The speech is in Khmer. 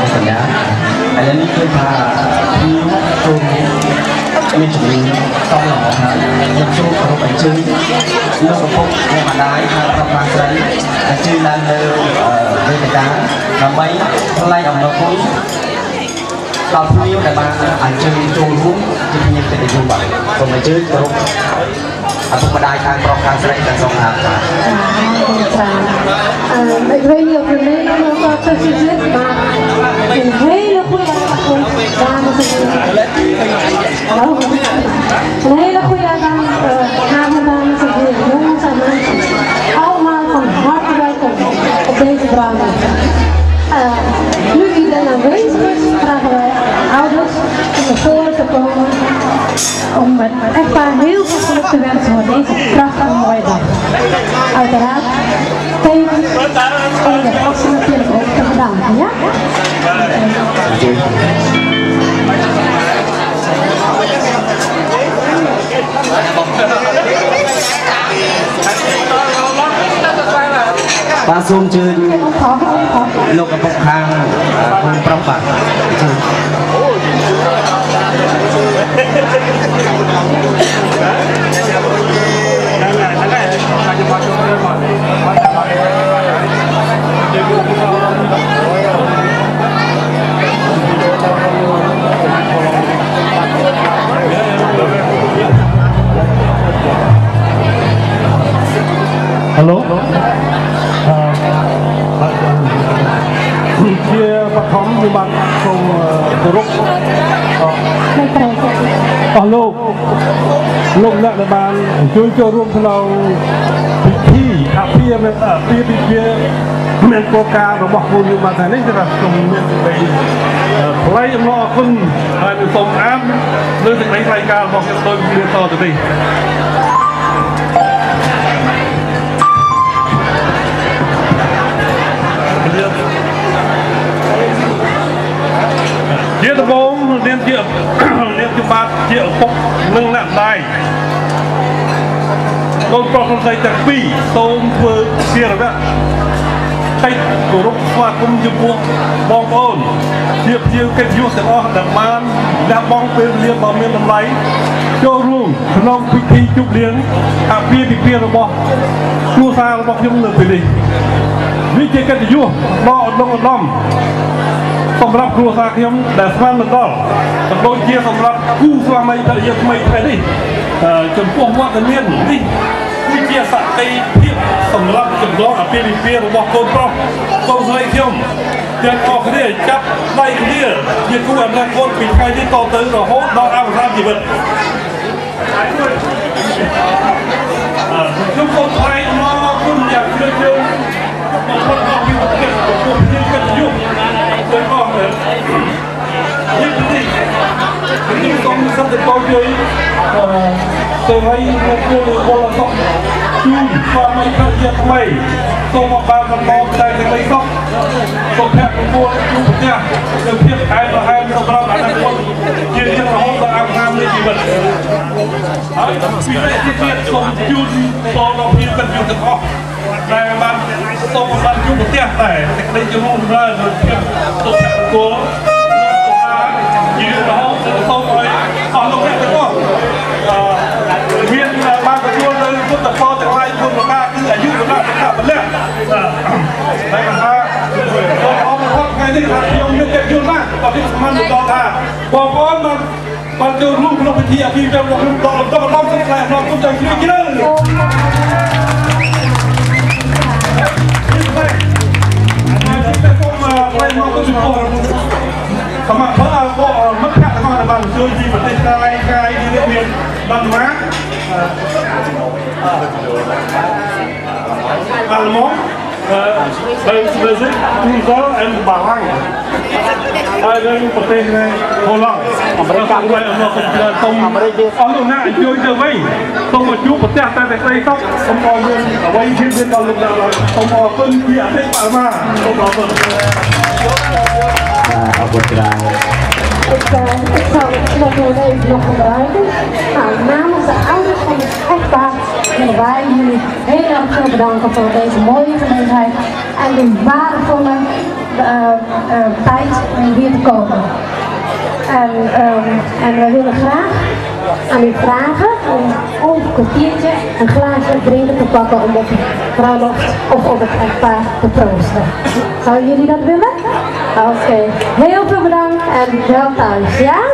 អ្នកសញ្ញាឥឡូវនេះគឺថាភ្ញៀវចូលមានជំនាញសំឡងហើយខ្ញុំចូលគោរពអញ្ជើញលោកប្រពុកអ្នកម្ដាយខាងប្រុសខាងស្រីអញ្ជើញឡើងនៅវេទិកាដើម្បីថ្លែងអំណរគុណដល់ភ្ញៀវដែលបានអញ្ជើញចូលរួមជាភ្ញៀវកិត្តិយសបាទសូមអញ្ជើញគោរពឪពុកម្ដាយខាងប្រុសខាងស្រីទាំងសងខាងបាទ Uh, ik weet niet of er Nederlanders tussen zit, maar een hele goede avond, dames en heren. Een hele goede avond, uh, dames en heren, jongens en meisjes. Allemaal van harte welkom op deze bruiloft. Uh, nu iedereen aanwezig is, vragen wij ouders om naar voren te komen om met een paar heel veel geluk te wensen voor deze prachtige mooie dag. Uiteraard tevens om de gasten natuurlijk ook te bedanken, ja? Ba xung chơi lúc bọc hàng à, hàng prop bạc. Hello. Chị Bắc Thống, nhưng bạn không ờ, Tổ Rốc. Không ស់លោកលោកអ្នកដែលបានអញ្ជើញចូលរួមក្នុងពិធីអភិរក្សអភិរក្សមានគោលការណ៍របស់គូយុវជននេះគឺថាខ្ញុំមានសេចក្តីថ្លែងអំណរអគុណហើយនឹងសូមអានលើសេចក្តីថ្លែងការណ៍របស់ខ្ញុំដោយគ្រាតទៅនេះ យកូនប្រុសខ្លួនស្រីទាំងពីរសូមធ្វើជារវៈកិច្ចគោរពស្វាគមន៍ចំពោះបងប្អូនជាជាកិត្តិយសទាំងអស់ដែលបានលះបង់ពេលវេលាដ៏មានតម្លៃចូលរួមក្នុងពិធីជប់លៀងអាពាហ៍ពិពាហ៍របស់គ្រួសាររបស់ខ្ញុំនៅពេលនេះវាជាកិត្តិយសដ៏ឧត្តមឧត្តមសម្រាប់គ្រួសារខ្ញុំដែលស្មានមិនដល់ក៏ដូចជាសម្រាប់គូស្វាមីភរិយាថ្មីថ្ងៃនេះអឺ ចំពោះវត្តមាននេះគឺជាសក្តិភាពសម្រាប់ចំណងអាពាហ៍ពិពាហ៍របស់កូនប្រុសកូនស្រីខ្ញុំទាំងអស់គ្នាចាប់ដៃគ្នាជាគូអនាគតពីថ្ងៃនេះតទៅរហូតដល់អវសានជីវិតអឺខ្ញុំសូមថ្លែងអំណរគុណយ៉ាងជ្រាលជ្រៅ ទៅឲ្យនៅគូវល់សុខជូនស្វាមីភរិយាថ្មីសូមមកបានបន្តតែសេចក្តីសុខសុភមង្គលជួបប្រទះនិងភាពឯកប្រហែលសម្រាប់អនាគតជារៀងរហូតដល់អង្កាមនៃជីវិតហើយពិសេសទៀតសូមជូនដល់ដល់ភាពកិត្តិយសទាំងអស់ដែលបានសូមបានជួបប្រទះតែសេចក្តីជំនុំចម្រើននិងភាព អាយុវណ្ណៈសុខៈពលៈតែថាអរគុណថ្ងៃនេះថាខ្ញុំមានកិត្តិយសណាស់ក៏ខ្ញុំស្មានបន្តថាបងប្អូនបានបានចូលរួមក្នុងពិធីអភិវឌ្ឍរបស់ខ្ញុំដល់ដល់ដល់សូមថ្លែងអំណរគុណយ៉ាងជ្រាលជ្រៅសមត្ថភាពរបស់មិត្តភក្តិទាំងអស់ដែលបានជួយពីប្រទេសក្រៅក្រៅនេះមានបានមក អាល្លឺម៉ង់អឺបែបស្វីសទូសលអែនបារាំងហើយនៅប្រទេសហូឡង់អាមេរិកកាំងហើយអមគុំច្រើនសូមអាមេរិកអស់លោកណាអញ្ជើញទៅវិញសូមមកជួបប្រទេសតែតែស្ដីសុខសូមអរគុណអ្វីជាមានដល់លោកណាសូមអរគុណជាអតិបរមាសូមអរគុណបាទអរគុណច្រើន Ik, uh, ik zou dat nog even nog gebruiken. Nou, namens de ouders van het echtpaar willen wij jullie heel erg veel bedanken voor deze mooie gelegenheid en de waardevolle uh, tijd komen. En, um, en we willen graag aan u vragen om ongeveer een kwartiertje een glaasje drinken te pakken om op de bruiloft of op het echtpaar te proosten. Zouden jullie dat willen? Oké, heel veel bedankt 不要打。